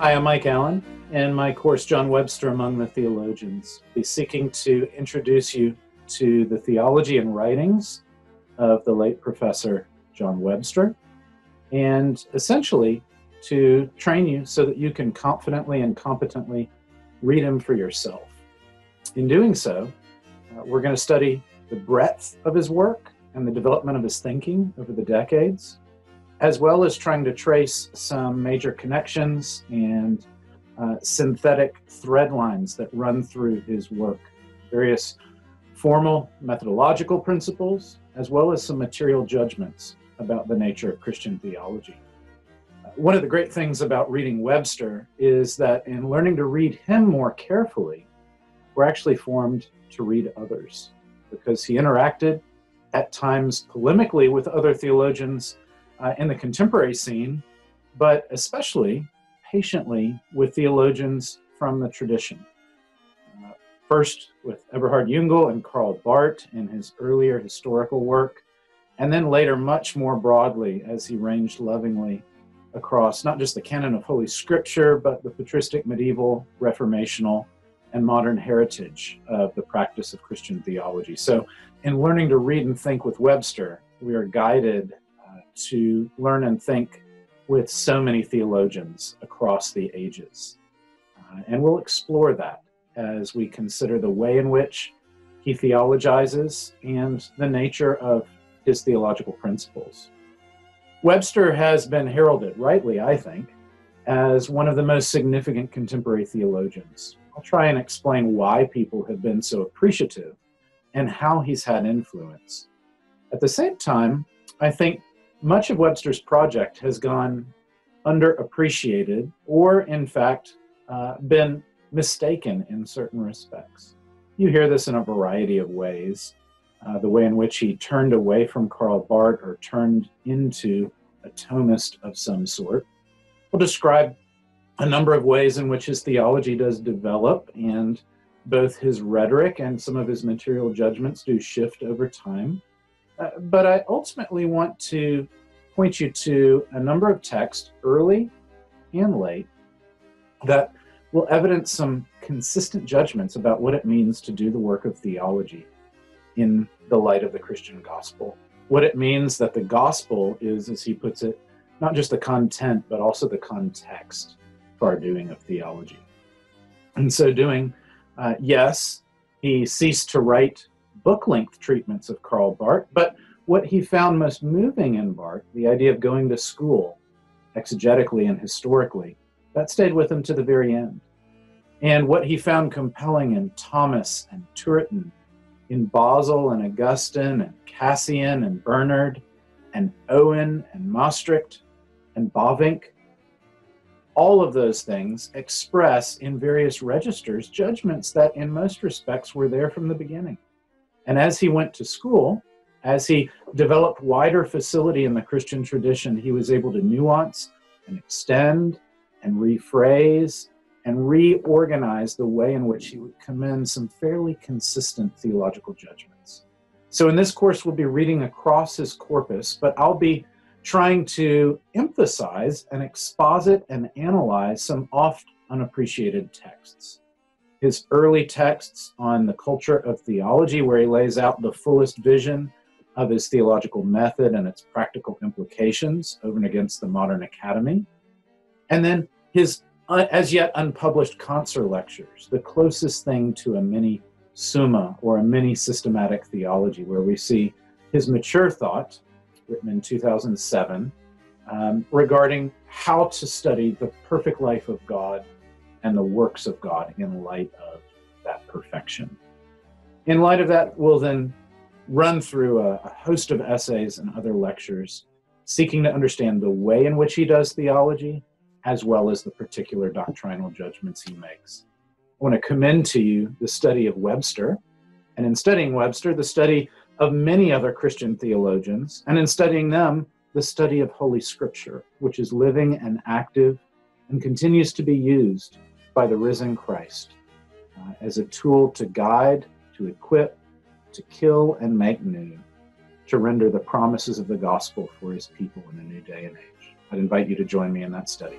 Hi, I'm Mike Allen. and my course, John Webster Among the Theologians, I'll be seeking to introduce you to the theology and writings of the late Professor John Webster, and essentially to train you so that you can confidently and competently read him for yourself. In doing so, uh, we're going to study the breadth of his work and the development of his thinking over the decades, as well as trying to trace some major connections and uh, synthetic thread lines that run through his work, various formal methodological principles, as well as some material judgments about the nature of Christian theology. Uh, one of the great things about reading Webster is that in learning to read him more carefully, we're actually formed to read others because he interacted at times polemically with other theologians uh, in the contemporary scene, but especially patiently with theologians from the tradition. Uh, first with Eberhard Jungel and Karl Barth in his earlier historical work, and then later much more broadly as he ranged lovingly across not just the canon of Holy Scripture, but the patristic, medieval, reformational, and modern heritage of the practice of Christian theology. So, in learning to read and think with Webster, we are guided to learn and think with so many theologians across the ages. Uh, and we'll explore that as we consider the way in which he theologizes and the nature of his theological principles. Webster has been heralded, rightly, I think, as one of the most significant contemporary theologians. I'll try and explain why people have been so appreciative and how he's had influence. At the same time, I think much of Webster's project has gone underappreciated or, in fact, uh, been mistaken in certain respects. You hear this in a variety of ways. Uh, the way in which he turned away from Karl Barth or turned into a Thomist of some sort. We'll describe a number of ways in which his theology does develop, and both his rhetoric and some of his material judgments do shift over time. Uh, but I ultimately want to point you to a number of texts, early and late, that will evidence some consistent judgments about what it means to do the work of theology in the light of the Christian gospel. What it means that the gospel is, as he puts it, not just the content, but also the context for our doing of theology. In so doing, uh, yes, he ceased to write book length treatments of Karl Barth, but what he found most moving in Barth, the idea of going to school, exegetically and historically, that stayed with him to the very end. And what he found compelling in Thomas and Turretin, in Basil and Augustine and Cassian and Bernard and Owen and Mastricht and Bavinck, all of those things express in various registers judgments that, in most respects, were there from the beginning. And as he went to school, as he developed wider facility in the Christian tradition, he was able to nuance and extend and rephrase and reorganize the way in which he would commend some fairly consistent theological judgments. So, in this course, we'll be reading across his corpus, but I'll be trying to emphasize and exposit and analyze some oft unappreciated texts. His early texts on the culture of theology, where he lays out the fullest vision of his theological method and its practical implications over and against the modern academy. And then his uh, as yet unpublished Kantzer lectures, the closest thing to a mini summa or a mini systematic theology, where we see his mature thought written in 2007, um, regarding how to study the perfect life of God and the works of God in light of that perfection. In light of that, we'll then run through a, a host of essays and other lectures seeking to understand the way in which he does theology as well as the particular doctrinal judgments he makes. I want to commend to you the study of Webster, and in studying Webster, the study of many other Christian theologians, and in studying them, the study of Holy Scripture, which is living and active and continues to be used by the risen Christ uh, as a tool to guide, to equip, to kill, and make new, to render the promises of the gospel for his people in a new day and age. I'd invite you to join me in that study.